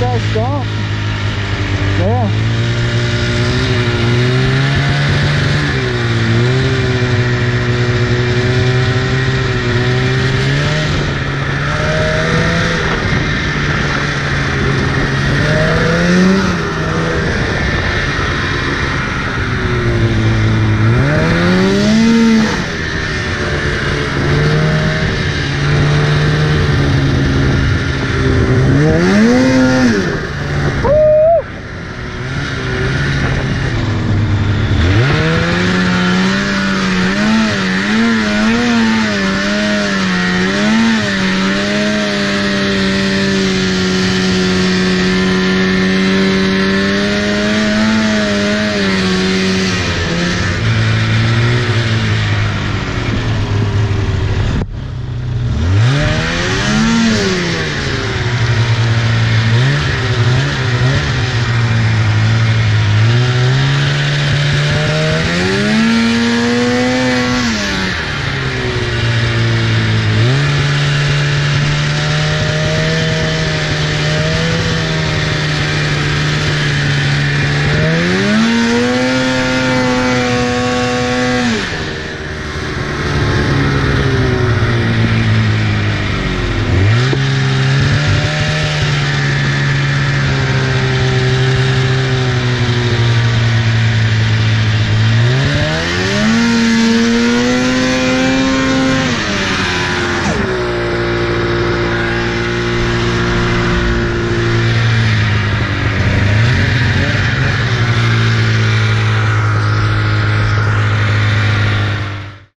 does stop. Yeah.